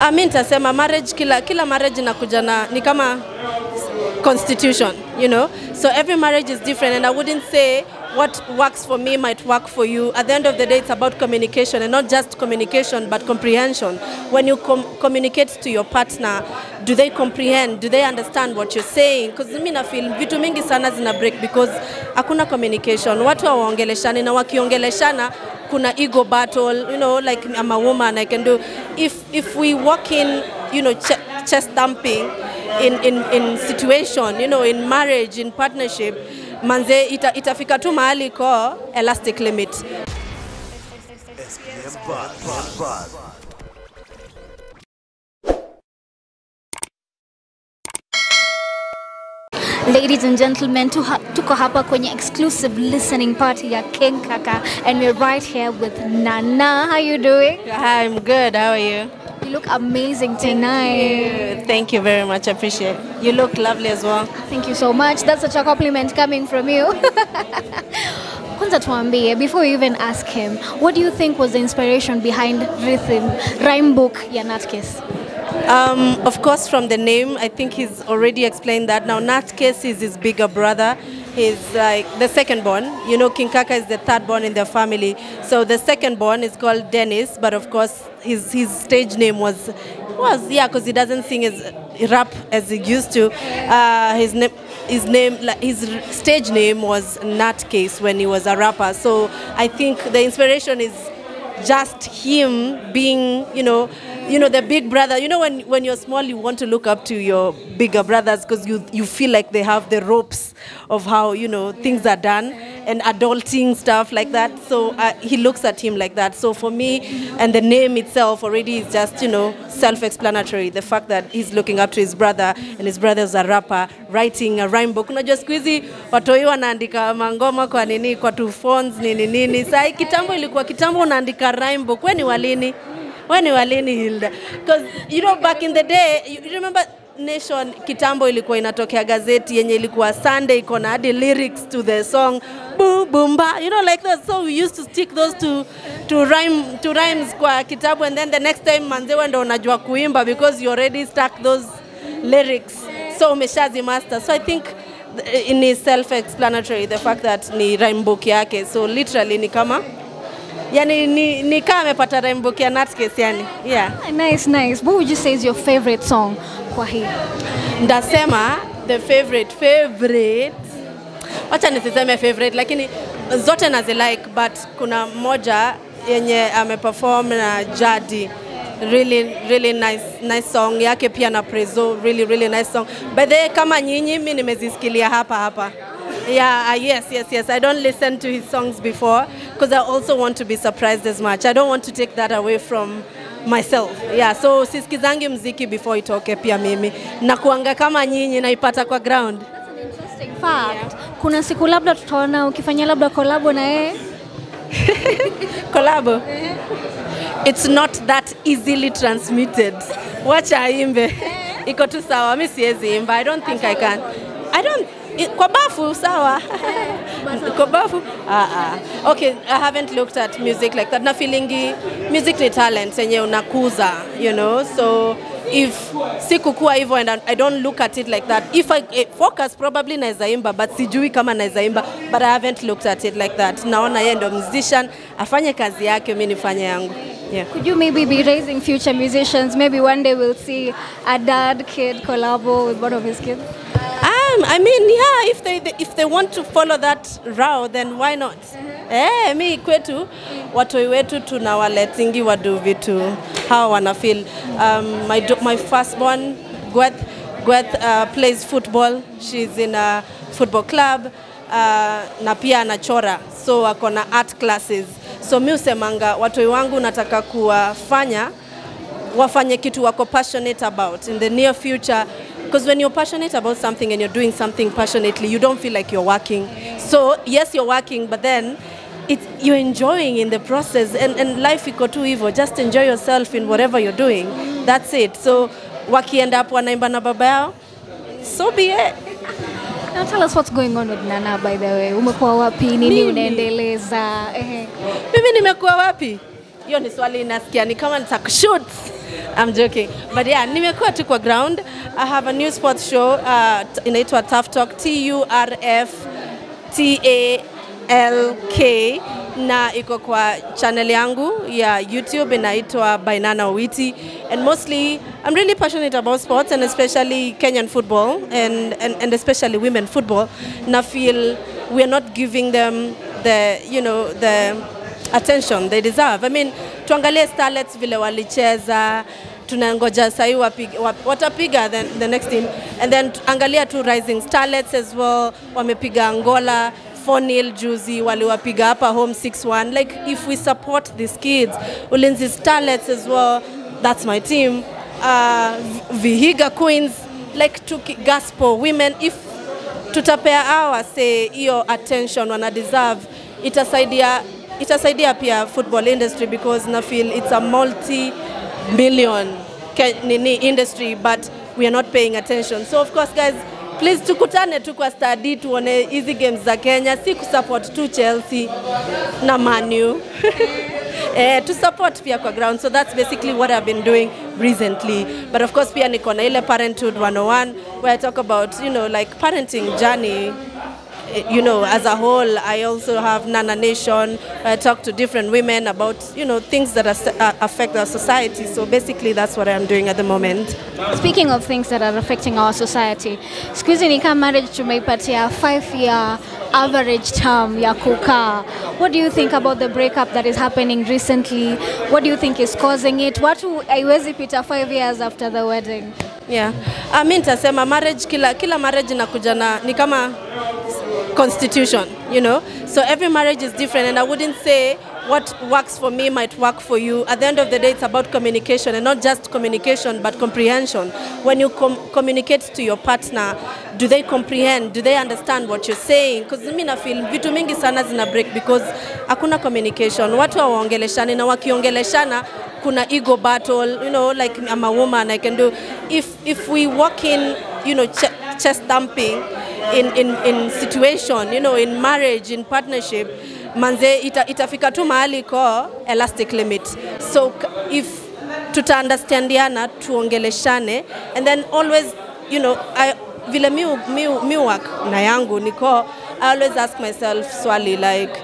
Ah, nitasema marriage kila kila marriage inakuja na ni kama constitution, you know. So every marriage is different and I wouldn't say what works for me might work for you. At the end of the day it's about communication and not just communication but comprehension. When you com communicate to your partner, do they comprehend? Do they understand what you're saying? Because mimi na feel vitu mingi sana zina break because hakuna communication. Watu hawaongeleshani na wakiongeleshana kuna ego battle, you know, like I'm a woman, I can do. If if we walk in, you know, ch chest thumping in, in, in situation, you know, in marriage, in partnership, manze ita, itafika tu mahali ko elastic limit. SPM. Ladies and gentlemen, tuha, tuko hapa kwenye exclusive listening party ya King Kaka and we're right here with Nana. How you doing? Hi, I'm good. How are you? You look amazing tonight. Thank you, Thank you very much. I appreciate it. You look lovely as well. Thank you so much. That's such a compliment coming from you. Kwanza tuambie, before you even ask him, what do you think was the inspiration behind Rhythm, rhyme book ya? Um, of course, from the name, I think he's already explained that. Now, Natkes is his bigger brother. He's like the second born. You know, King Kaka is the third born in their family. So the second born is called Dennis, but of course, his, his stage name was, was yeah, because he doesn't sing as rap as he used to. Uh, his name. His name, like his stage name was Natcase when he was a rapper. So I think the inspiration is just him being, you know, you know the big brother. You know when when you're small, you want to look up to your bigger brothers because you you feel like they have the ropes of how you know things are done and adulting stuff like that. So uh, he looks at him like that. So for me, and the name itself already is just you know self-explanatory. The fact that he's looking up to his brother and his brother's a rapper writing a rhyme book. Unajua siku hizi watoi wanaandika mangoma kwa nini kwa two phones nini nini. Sai kitambo ilikuwa kitambo unaandika rhyme book. we ni walini? Wewe ni walini Hilda? Because you know back in the day, you you remember Nation kitambo ilikuwa inatokea gazeti yenye ilikuwa Sunday iko na hadi lyrics to the song boom boom ba you know like that. So we used to stick those to to rhyme to rhymes kwa kitabu and then the next time manzewe ndo unajua kuimba because you already stuck those lyrics. So umeshazi master. So I think ni self explanatory the fact that ni rhyme book yake. So literally ni kama yani ni, ni kama amepata rainbow ya Natcase yani yeah. Ah, Nice, nice. What would you say is your favorite song kwa hii? ndasema the favorite favorite. Wacha nisiseme favorite lakini zote nazilike but kuna moja yenye ameperform na jadi. Really really nice nice song. Yake pia na prezo really really nice song. By the way, kama nyinyi mimi nimezisikilia hapa hapa. Yeah, uh, yes, yes, yes. I don't listen to his songs before because I also want to be surprised as much. I don't want to take that away from myself. Yeah, so sisikizangi mziki before itoke pia mimi. Na kuanga kama nyinyi naipata kwa ground. That's an interesting fact. Kuna siku labda tutaona ukifanya labda kolabo na yeye. kolabo. It's not that easily transmitted. Wacha aimbe. Iko tu sawa, mimi siwezi imba. I don't think I can. I don't kwa bafu sawa. kwa bafu? Ah, ah. Okay, I haven't looked at music like that. Na feelingi music ni talent yenye unakuza, you know. So if sikukuwa hivyo and I don't look at it like that. If I eh, focus probably naweza imba but sijui kama naweza imba but I haven't looked at it like that. Naona yeye ndo musician, afanye kazi yake, mimi nifanye yangu. Yeah. Could you maybe be raising future musicians? Maybe one day we'll see a dad kid collabo with one of his kids. Um, I mean, yeah, if they, they if they want to follow that route, then why not? Eh, mi kwetu watoi wetu tunawaletingi wadu vitu hawa wana feel. Um, my, do- my firstborn Gweth, Gweth uh, plays football. She's in a football club uh, na pia anachora so ako na art classes. So mi usemanga watoi wangu nataka kuwafanya wafanye kitu wako passionate about in the near future because when you're passionate about something and you're doing something passionately you don't feel like you're working so yes you're working but then it's, you're enjoying in the process and, and life iko tu hivyo just enjoy yourself in whatever you're doing that's it so wakienda hapo wanaimba na baba yao so be it Now tell us what's going on with Nana by the way. Umekuwa wapi? Nini Mimi? unaendeleza? Ehe. mimi nimekuwa wapi hiyo ni swali nasikia ni kama nitakushoot I'm joking. But yeah, nimekuwa tu kwa ground. I have a new sports show uh, inaitwa Tough Talk T U R F T A L K na iko kwa channel yangu ya YouTube inaitwa Bainana Owiti and mostly I'm really passionate about sports and especially Kenyan football and, and, and especially women football na feel we are not giving them the you know the attention they deserve. I mean, tuangalie starlets vile walicheza. Tunangoja sahii watapiga the, the next team. And then angalia tu rising starlets as well. Wamepiga Angola 4-0 juzi. Waliwapiga hapa home 6-1 like if we support these kids Ulinzi starlets as well that's my team. Uh, Vihiga Queens like tuki, Gaspo women. If tutapea hawa say hiyo attention wana deserve itasaidia itasaidia pia football industry because na feel it's a multi million nini industry but we are not paying attention. So of course guys please tukutane tu kwa study tuone hizi games za Kenya. Si kusupport tu Chelsea na Manu eh, to support pia kwa ground. So that's basically what I've been doing recently. But of course pia niko na ile parenthood 101 where I talk about you know like parenting journey you know as a whole I also have Nana Nation I talk to different women about you know things that are, uh, affect our society so basically that's what I'm doing at the moment Speaking of things that are affecting our society, siku hizi ni my marriage tumeipatia five year average term ya kukaa. What do you think about the breakup that is happening recently? What do you think is causing it? Watu haiwezi pita five years after the wedding. Yeah. Uh, mi nitasema marriage kila kila marriage inakuja na ni kama constitution, you know. So every marriage is different and I wouldn't say what works for me might work for you. At the end of the day it's about communication and not just communication but comprehension. When you com communicate to your partner, do they comprehend? Do they understand what you're saying? Because mimi na feel vitu mingi sana zina break because hakuna communication. Watu hawaongeleshani na wakiongeleshana kuna ego battle you know like i'm a woman i can do if if we walk in you know ch chest thumping in, in in situation you know in marriage in partnership manze ita, itafika tu mahali ko elastic limit. So if tutaunderstandiana tuongeleshane and then always you know I, vile mi, mi, mi work na yangu niko i always ask myself swali like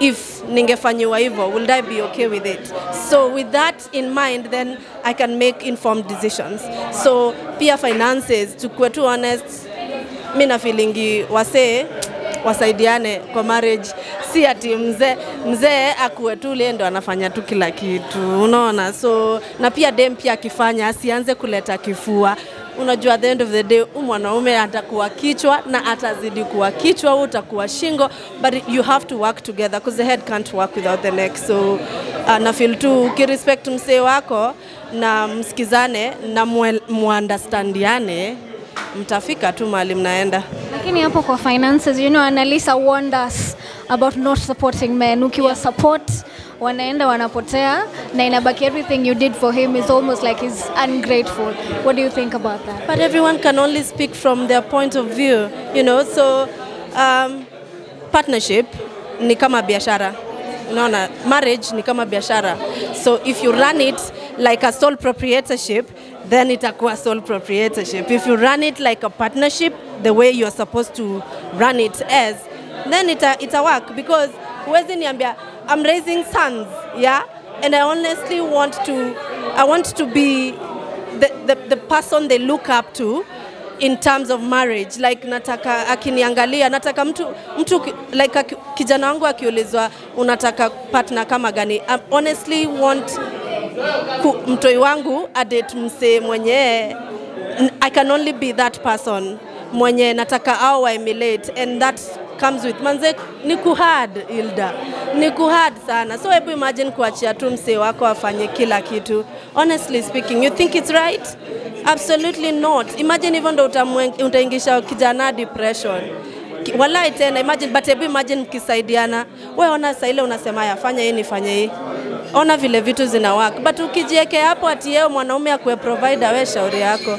if ningefanyiwa hivyo would i be okay with it? So with that in mind then i can make informed decisions. So pia finances tukuwe tu honest mi na feelingi wasee wasaidiane kwa marriage. Si ati mzee mzee akuwe tu lie ndo anafanya tu kila kitu unaona? So na pia dem pia akifanya asianze kuleta kifua. Unajua the end of the day huyu mwanaume atakuwa kichwa na atazidi kuwa kichwa utakuwa shingo but you have to work together because the head can't work without the neck. So uh, na feel tu ukirespect msee wako na msikizane na muandastandiane mtafika tu mahali mnaenda Lakini hapo kwa finances, you know, Annalisa warned us about not supporting men. Ukiwa support wanaenda wanapotea na inabaki everything you did for him is almost like he's ungrateful. What do you think about that? but everyone can only speak from their point of view you know so um, partnership ni kama biashara unaona marriage ni kama biashara so if you run it like a sole proprietorship then itakuwa sole proprietorship. If you run it like a partnership the way you're supposed to run it as then ita, ita work because huwezi niambia i'm raising sons yeah? And i honestly want to i want to be the, the, the person they look up to in terms of marriage. Like nataka akiniangalia nataka mtu mtu like kijana wangu akiulizwa unataka partner kama gani? I honestly want mtoi wangu adet msee mwenye I can only be that person mwenye nataka au wa emulate and that comes with manze ni kuhad Ilda ni kuhad sana. So hebu imagine kuachia tu msee wako afanye kila kitu. Honestly speaking you think it's right? Absolutely not. Imagine hivyo ndo utaingisha kijana depression. Wala walai tena imagine but hebu imagine mkisaidiana. We ona saa ile unasema ya fanya hii nifanye hii ona vile vitu zina work but ukijiekea hapo ati yeye mwanaume akuwe provider we shauri yako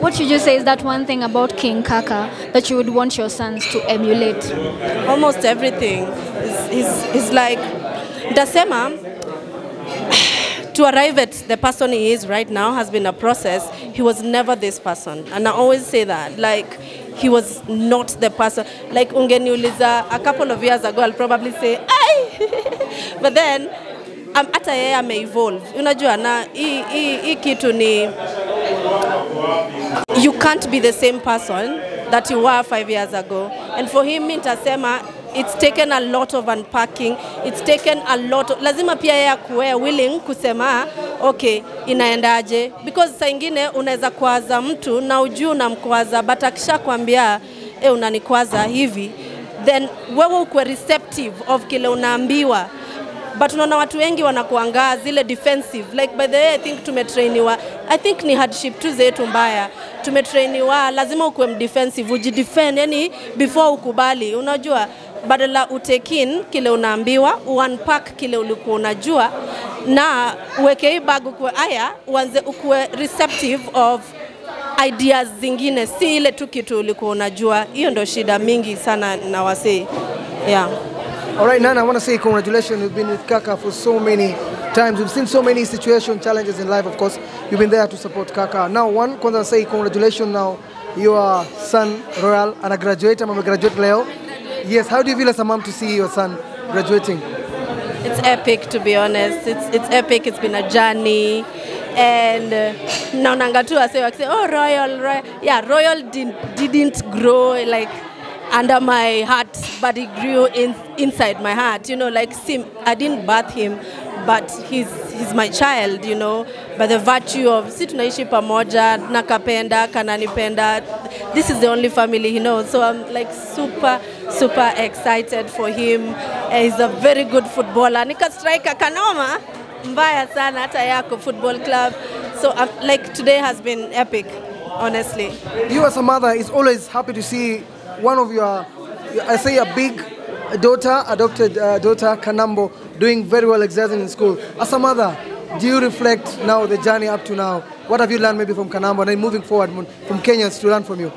What should you say is that one thing about King Kaka that you would want your sons to emulate? almost everything is, is, is like ntasema to arrive at the person he is right now has been a process. He was never this person. And I always say that. Like, he was not the person. Like, ungeniuliza a couple of years ago, I'll probably say, ay! But then, um, hata yeye ameevolve. Unajua, na hii hii- kitu ni you can't be the same person that you were five years ago. And for him, mi nitasema it's taken a lot of unpacking. It's taken a lot of, lazima pia yeye akuwe willing kusema okay, inaendaje because saa ingine unaweza kuwaza mtu na ujuu unamkwaza, but akishakwambia e, unanikwaza hivi then wewe ukuwe receptive of kile unaambiwa but unaona watu wengi wanakuangaa zile defensive. Like by the way I think tumetrainiwa. I think ni hardship tu zetu mbaya. Tumetrainiwa lazima ukuwe mdefensive ujidefend yani before ukubali. Unajua badala utekin kile unaambiwa unpack kile ulikuwa unajua na uweke hii bag ukuwe aya uanze ukuwe receptive of ideas zingine. Si ile tu kitu ulikuwa unajua. Hiyo ndio shida mingi sana na wasee. Yeah. All right, Nana, I want to say congratulations. You've been with Kaka for so many times. We've seen so many situation challenges in life, of course. You've been there to support Kaka. Now, one, kwanza say congratulations now. Your son, Royal, and a graduate. I'm a graduate Leo. Yes, how do you feel as a mom to see your son graduating? It's epic to be honest. It's, it's epic. It's been a journey. And uh, naonanga tu wase oh royal, royal. Yeah, royal didn't, didn't grow like under my heart, but he grew in, inside my heart. You know, like sim, I didn't birth him, but he's, he's my child, you know, by the virtue of si tunaishi pamoja, nakapenda, kananipenda. This is the only family he knows. So I'm like super, super excited for him. Uh, he's a very good footballer. Nika striker kanoma mbaya sana hata yako football club. So like today has been epic, honestly. You as a mother is always happy to see one of your, I say a big daughter, adopted uh, daughter, Kanambo, doing very well, excelling in school. As a mother, do you reflect now the journey up to now? What have you learned maybe from Kanambo and then moving forward from Kenyans to learn from you?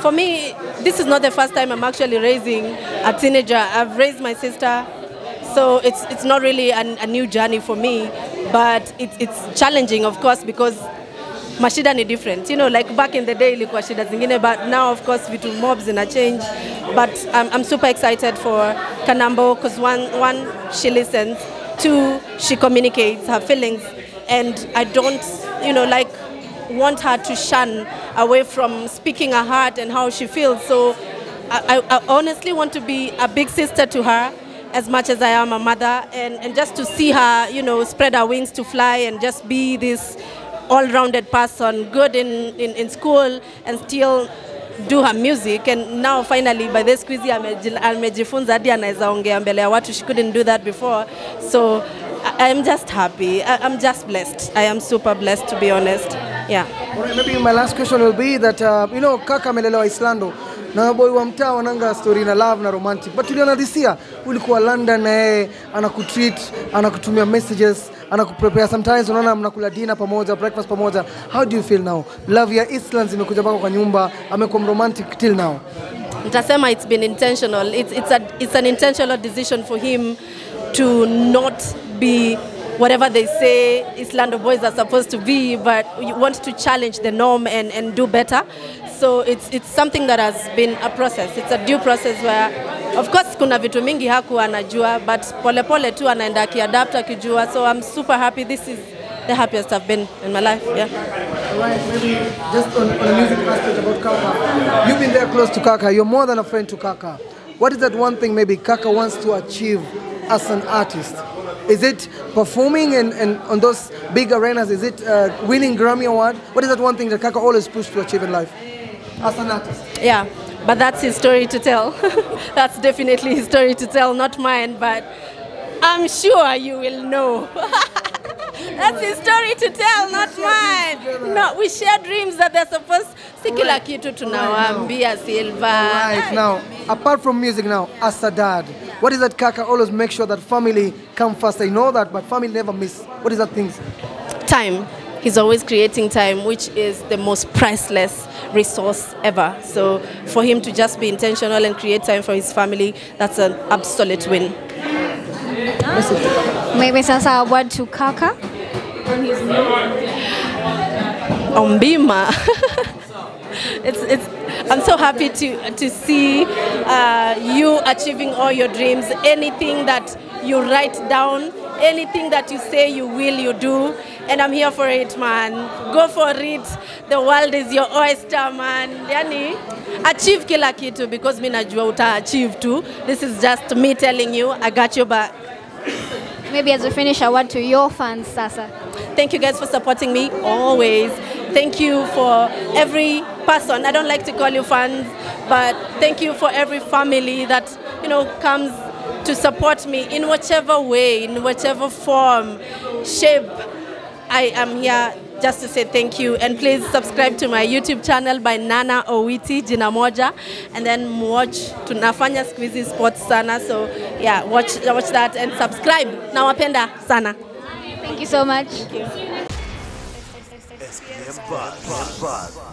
For me, this is not the first time I'm actually raising a teenager. I've raised my sister, so it's it's not really an, a new journey for me, but it's it's challenging, of course, because mashida ni different. You know, like back in the day ilikuwa shida zingine, but now of course vitu mobs zina change. But I'm, I'm super excited for Kanambo because one one she listens, two she communicates her feelings, and I don't, you know, like want her to shun away from speaking her heart and how she feels. So I, I, I honestly want to be a big sister to her as much as I am a mother and, and just to see her, you know, spread her wings to fly and just be this all-rounded person, good in, in, in school and still do her music. And now finally by this quiz ameji- amejifunza hadi anaweza ongea mbele ya watu. She couldn't do that before. So I, I'm just happy. I, I'm just blessed. I am super blessed to be honest. Yeah. Well, maybe my last question will be that uh, you know kaka amelelewa Islando. Na boy wa mtaa wananga story na love na romantic. But tuliona this year ulikuwa London na yeye anakutreat anakutumia messages anakuprepare sometimes unaona mnakula dinner pamoja breakfast pamoja. How do you feel now? Love ya Eastlands imekuja mpaka kwa nyumba amekuwa romantic till now. Nitasema it's been intentional. It's, it's, a, it's an intentional decision for him to not be whatever they say Islando boys are supposed to be but you want to challenge the norm and, and do better. So it's, it's something that has been a process. It's a due process where of course kuna vitu mingi haku anajua but polepole pole tu anaenda akiadapt akijua so I'm super happy this is the happiest I've been in my life yeah Right, maybe just on, on a music aspect about Kaka. You've been there close to Kaka. You're more than a friend to Kaka. What is that one thing maybe Kaka wants to achieve as an artist? Is it performing and, and on those big arenas? Is it uh, winning Grammy Award? What is that one thing that Kaka always pushed to achieve in life as an artist? Yeah, but that's his story to tell. that's definitely his story to tell, not mine, but I'm sure you will know. that's his story to tell, not mine. No, we share dreams that they're supposed si kila kitu tunawaambia Silva. Right now, apart from music now, as a dad, what is that Kaka always make sure that family come first? I know that, but family never miss. What is that things? Time. He's always creating time, which is the most priceless resource ever. So for him to just be intentional and create time for his family, that's an absolute win. Maybe sasa a word to Kaka. on his new Ombima. it's, it's, I'm so happy to, to see uh, you achieving all your dreams. Anything that you write down, anything that you say you will, you do. And I'm here for it, man. Go for it. The world is your oyster, man. Yani, achieve kila kitu because mi najua uta achieve too. This is just me telling you, I got your back. Maybe as we finish, a word to your fans, Sasa. Thank you guys for supporting me always. Thank you for every person. I don't like to call you fans, but thank you for every family that you know comes to support me in whatever way, in whatever form, shape. I am here just to say thank you and please subscribe to my YouTube channel by Nana Owiti jina moja and then watch tunafanya siku hizi sports sana so yeah watch watch that and subscribe nawapenda sana Thank you so much. Thank you. SPM Buzz.